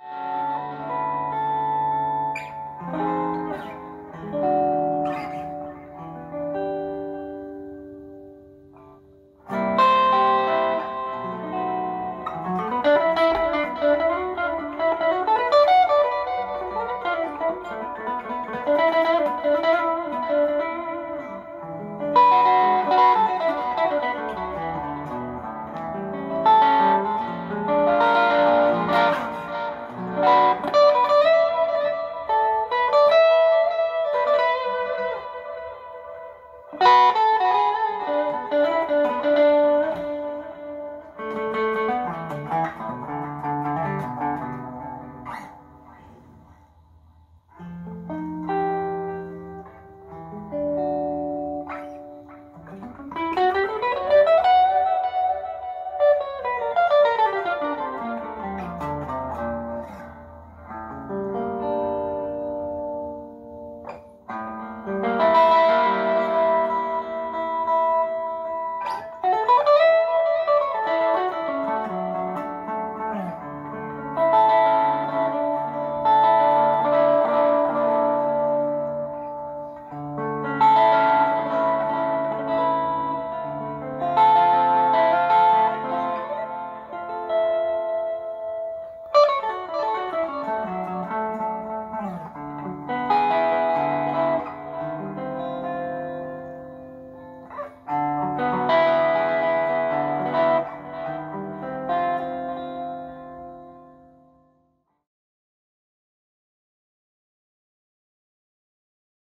you Bye.